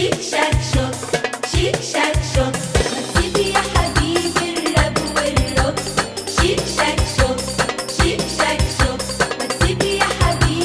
Chic, chac, choc. Chic, chac, choc.